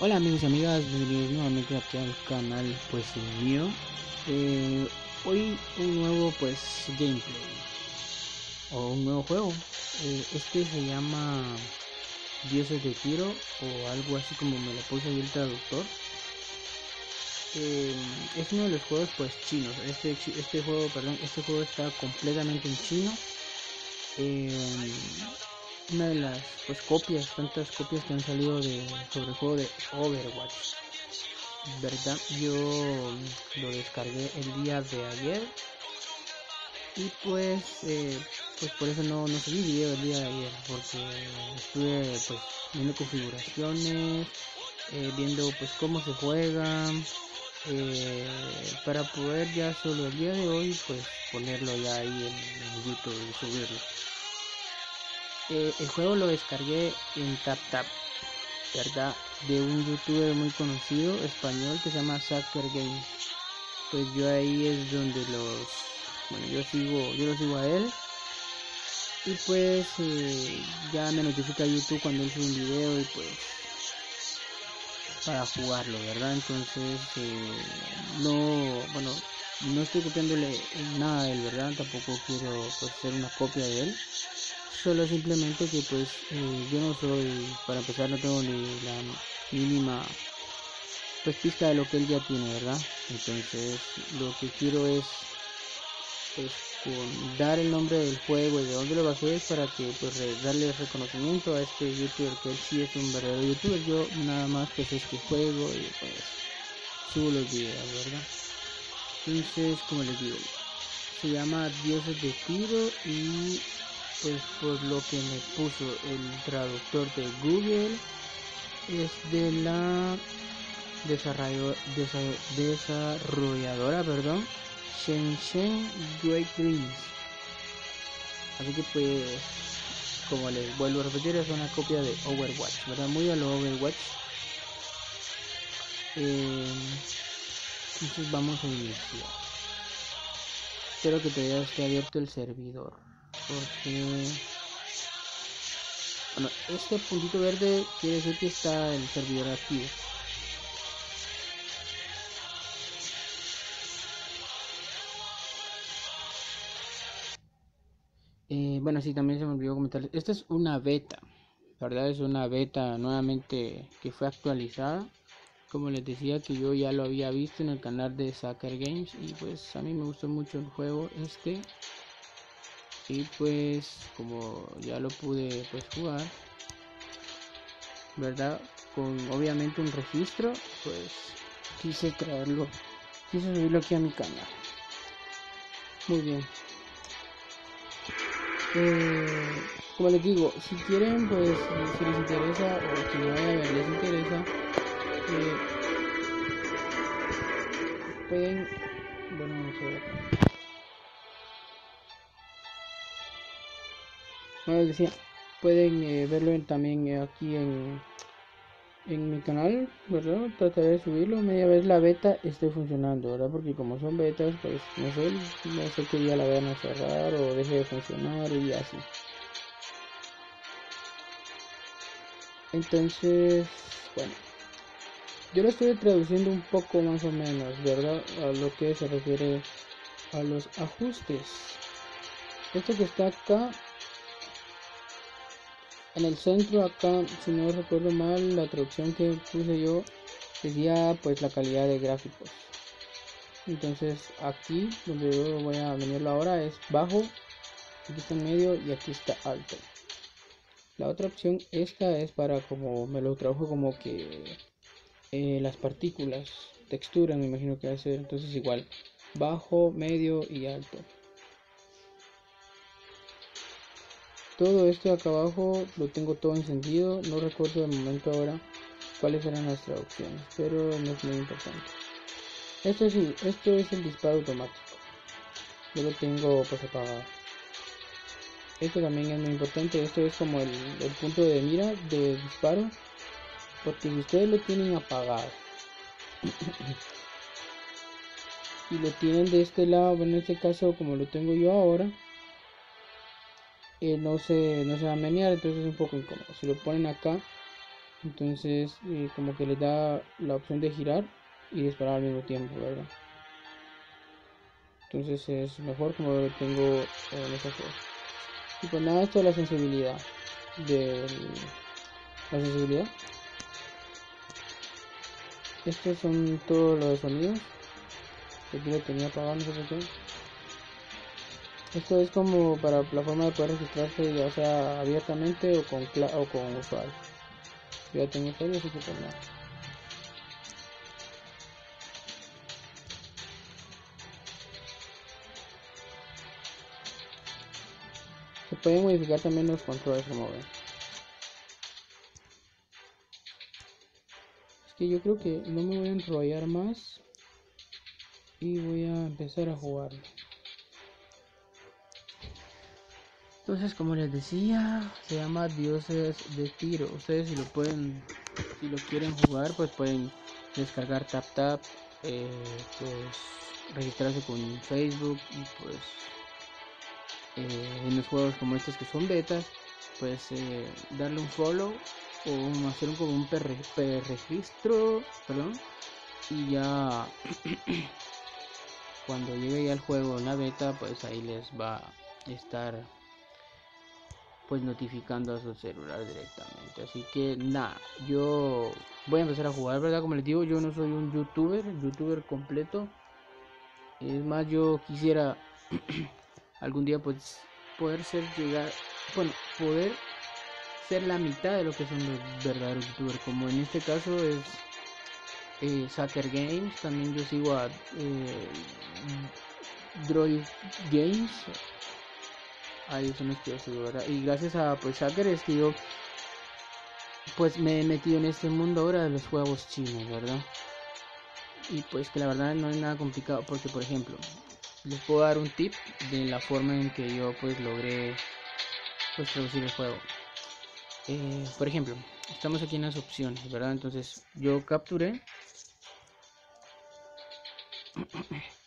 Hola amigos y amigas, bienvenidos nuevamente aquí al canal pues el mío. Eh, hoy un nuevo pues gameplay o un nuevo juego. Eh, este se llama Dioses de Tiro o algo así como me lo puso ahí el traductor. Eh, es uno de los juegos pues chinos. Este este juego, perdón, este juego está completamente en chino una de las pues copias, tantas copias que han salido de sobre el juego de Overwatch. ¿Verdad? Yo lo descargué el día de ayer. Y pues eh, pues por eso no, no subí video el día de ayer, porque estuve pues viendo configuraciones, eh, viendo pues cómo se juega, eh, para poder ya solo el día de hoy pues ponerlo ya ahí en, en YouTube y subirlo. Eh, el juego lo descargué en TapTap, ¿verdad? De un youtuber muy conocido español que se llama Sucker Games. Pues yo ahí es donde los, bueno, yo sigo, yo lo sigo a él. Y pues eh, ya me notifica YouTube cuando él sube un video y pues para jugarlo, ¿verdad? Entonces eh, no, bueno, no estoy copiándole nada de él, ¿verdad? Tampoco quiero pues, hacer una copia de él solo simplemente que pues eh, yo no soy, para empezar no tengo ni la mínima pues pista de lo que él ya tiene, ¿verdad? Entonces lo que quiero es pues dar el nombre del juego y de dónde lo bajé para que pues darle reconocimiento a este youtuber que él sí es un verdadero youtuber, yo nada más pues es que juego y pues subo los videos, ¿verdad? Entonces como les digo, se llama Dioses de Tiro y pues por lo que me puso el traductor de Google es de la desarrolladora perdón Shenzhen Great Dreams así que pues como les vuelvo a repetir es una copia de Overwatch verdad muy a lo Overwatch. Eh, entonces vamos a iniciar. Espero que todavía esté abierto el servidor porque bueno este puntito verde quiere decir que está el servidor activo. Eh, bueno sí también se me olvidó comentar esta es una beta verdad es una beta nuevamente que fue actualizada. Como les decía que yo ya lo había visto en el canal de Soccer Games y pues a mí me gustó mucho el juego este y pues como ya lo pude pues jugar verdad con obviamente un registro pues quise traerlo quise subirlo aquí a mi canal. Muy bien. Eh, como les digo si quieren pues si les interesa o si no les interesa eh, pueden como les decía pueden eh, verlo también eh, aquí en, en mi canal verdad trataré de subirlo media vez la beta esté funcionando verdad porque como son betas pues no sé no sé que día la vayan a cerrar o deje de funcionar y así. Entonces bueno yo lo estoy traduciendo un poco más o menos verdad a lo que se refiere a los ajustes. Esto que está acá en el centro acá si no recuerdo mal la traducción que puse yo decía pues la calidad de gráficos. Entonces aquí donde yo voy a venirlo ahora es bajo aquí está en medio y aquí está alto. La otra opción esta es para como me lo trabajo como que eh, las partículas textura me imagino que va a ser. Entonces igual bajo medio y alto todo esto acá abajo lo tengo todo encendido. No recuerdo de momento ahora cuáles eran las traducciones pero no es muy importante. Esto sí esto es el disparo automático. Yo lo tengo pues apagado. Esto también es muy importante. Esto es como el, punto de mira de disparo porque si ustedes lo tienen apagado y lo tienen de este lado en este caso como lo tengo yo ahora eh, no, se, no se va a menear, entonces es un poco incómodo. Si lo ponen acá, Entonces, eh, como que le da la opción de girar y disparar al mismo tiempo, ¿verdad? Entonces es mejor como lo tengo en ese juego. Y pues nada, esto es la sensibilidad. De la sensibilidad. Estos son todos los sonidos. Aquí lo tenía apagado, no sé por qué. Esto es como para la forma de poder registrarse ya sea abiertamente o con, o con usuario. Yo ya tengo usuario, así que pues. Se pueden modificar también los controles como ven. Es que yo creo que no me voy a enrollar más y voy a empezar a jugarlo. Entonces, como les decía, se llama Dioses de Tiro. Ustedes si lo pueden, si lo quieren jugar, pues pueden descargar TapTap, eh, pues registrarse con Facebook y pues eh, en los juegos como estos que son betas, pues eh, darle un follow o hacer como un registro, perdón, y ya cuando llegue ya el juego en la beta, pues ahí les va a estar pues notificando a su celular directamente. Así que nada, yo voy a empezar a jugar, ¿verdad? Como les digo, yo no soy un youtuber, youtuber completo. Es más, yo quisiera algún día pues poder ser llegar, bueno, poder ser la mitad de lo que son los verdaderos youtubers, como en este caso es eh, Sucker Games, también yo sigo a eh, Droid Games, ahí que yo sigo, ¿verdad? Y gracias a pues Sucker es que yo pues me he metido en este mundo ahora de los juegos chinos, ¿verdad? Y pues que la verdad no es nada complicado porque por ejemplo les puedo dar un tip de la forma en que yo pues logré pues traducir el juego eh, por ejemplo estamos aquí en las opciones verdad entonces yo capturé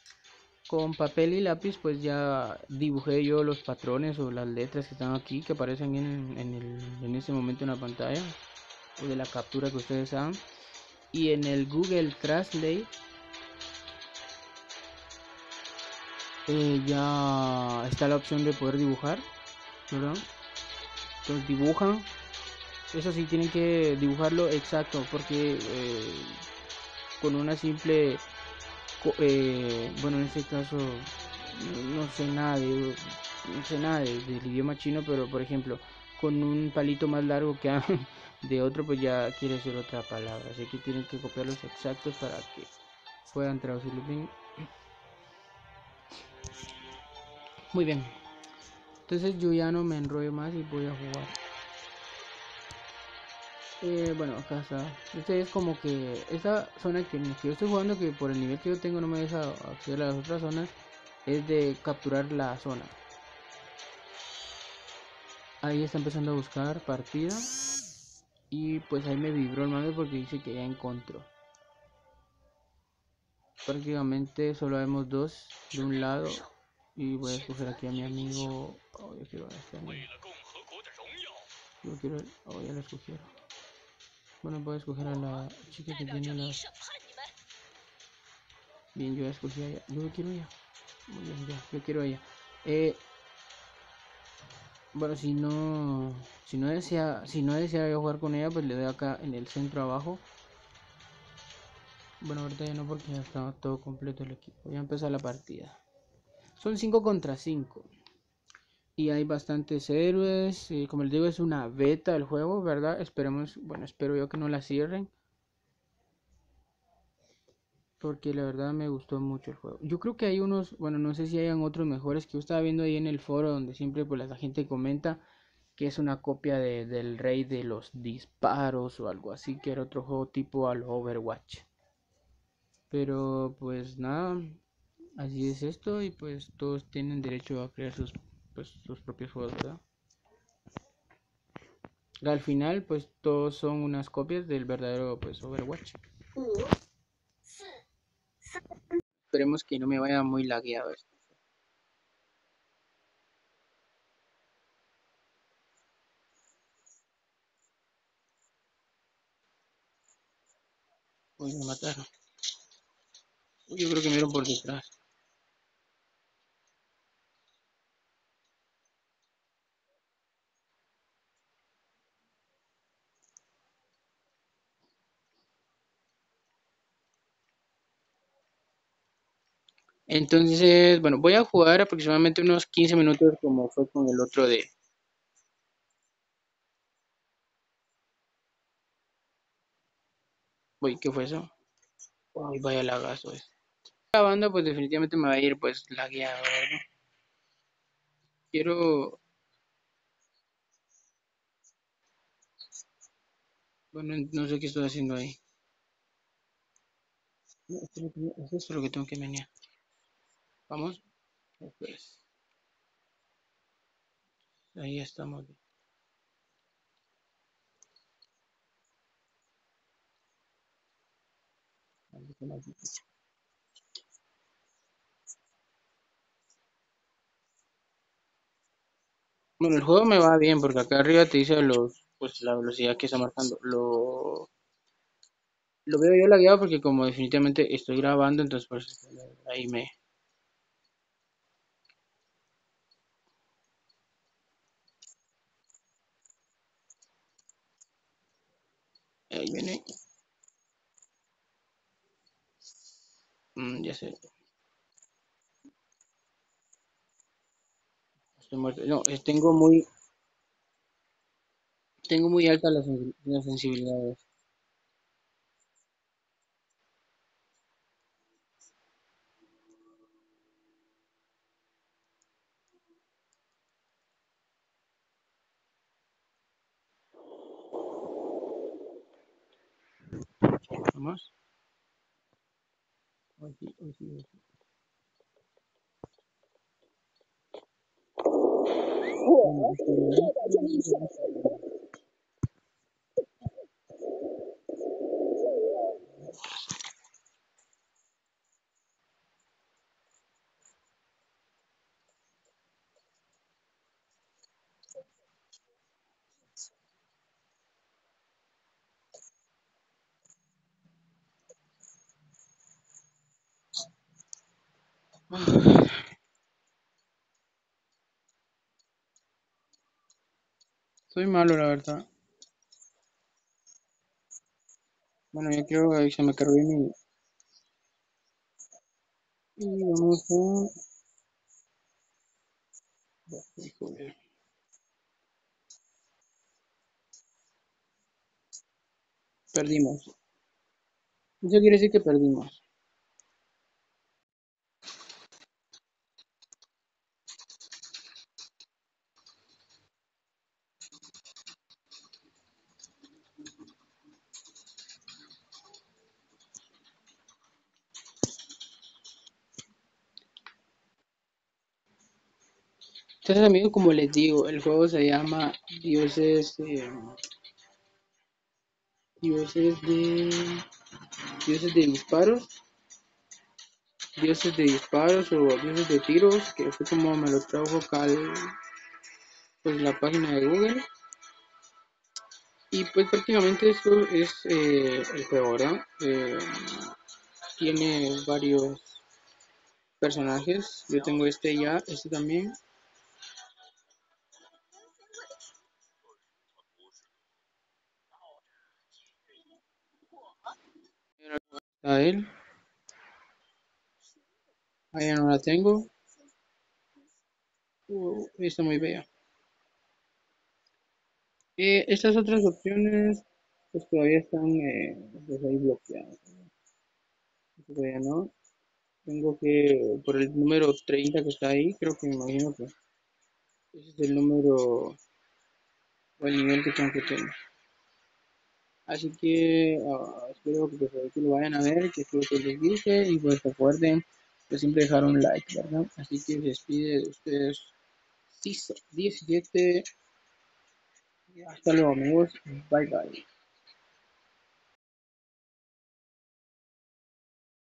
con papel y lápiz pues ya dibujé yo los patrones o las letras que están aquí que aparecen en, en, el, este momento en la pantalla o de la captura que ustedes hagan y en el Google Translate Eh, ya está la opción de poder dibujar, ¿verdad? Entonces dibujan. Eso sí, tienen que dibujarlo exacto, porque eh, con una simple, eh, bueno, en este caso no, sé nada no sé nada del idioma chino, pero por ejemplo, con un palito más largo que de otro, pues ya quiere decir otra palabra. Así que tienen que copiarlos exactos para que puedan traducirlo bien Muy bien. Entonces yo ya no me enrollo más y voy a jugar. Eh, bueno, está. Este es como que esa zona que, yo estoy jugando, que por el nivel que yo tengo no me deja acceder a las otras zonas, es de capturar la zona. Ahí está empezando a buscar partida. Y pues ahí me vibró el mando porque dice que ya encontró. Prácticamente solo vemos dos de un lado y voy a escoger aquí a mi amigo. Oh, yo quiero a este amigo. Oh, ya lo escogieron. Bueno, voy a escoger a la chica que tiene la. Bien, yo escogí a ella. Yo quiero a. Muy bien, ya. Yo quiero a ella. Eh. Bueno, si no. Si no desea. Si no desea jugar con ella, pues le doy acá en el centro abajo. Bueno, ahorita ya no porque ya está todo completo el equipo. Ya empezó la partida. Son 5 contra 5. Y hay bastantes héroes. Como les digo, es una beta del juego, ¿verdad? Esperemos, bueno, espero yo que no la cierren. Porque la verdad me gustó mucho el juego. Yo creo que hay unos, bueno, no sé si hayan otros mejores que yo estaba viendo ahí en el foro donde siempre pues la gente comenta que es una copia de, del rey de los disparos o algo así, que era otro juego tipo al Overwatch. Pero pues nada, así es esto y pues todos tienen derecho a crear sus, pues, sus propios juegos, ¿verdad? Al final pues todos son unas copias del verdadero pues Overwatch. Esperemos que no me vaya muy lagueado esto. Uy, me mataron. Uy, yo creo que me dieron por detrás. Entonces, bueno, voy a jugar aproximadamente unos 15 minutos como fue con el otro de... Uy, ¿qué fue eso? Uy, vaya lagazo es. La banda pues definitivamente me va a ir pues lagueado. Quiero... Bueno, no sé qué estoy haciendo ahí. No, esto es lo que tengo que menear. Vamos. Pues, ahí estamos. Bueno, el juego me va bien porque acá arriba te dice los, pues la velocidad que está marcando. Lo, lo veo yo lagueado porque como definitivamente estoy grabando, entonces por eso ahí me... Ahí viene. Mm, ya sé. Estoy muerto. No, eh, tengo muy, tengo muy alta las, las sensibilidades. Vamos. Ay, sí, ay, sí, ay, sí. Bueno, estoy bien. Ah, Soy malo, la verdad. Bueno, ya creo que se me cargó mi... Y vamos a... Perdimos. Eso quiere decir que perdimos. Entonces, amigos, como les digo, el juego se llama Dioses... eh, dioses de... Dioses de disparos. Dioses de disparos o dioses de tiros, que fue como me lo trajo el- pues, la página de Google. Y pues prácticamente esto es eh, el juego, ¿verdad? Eh, tiene varios personajes. Yo tengo este ya, este también. Él. Ya no la tengo. Uh, está muy bella. Eh, estas otras opciones pues todavía están eh, pues, ahí bloqueadas. Todavía no. Tengo que, por el número 30 que está ahí, creo que me imagino que ese es el número o el nivel que tengo que tener. Así que ah, espero que, pues, que lo vayan a ver, que espero que les guste y pues recuerden pues siempre dejar un like, ¿verdad? Así que se despide de ustedes CISO 17. Hasta luego amigos. Bye bye.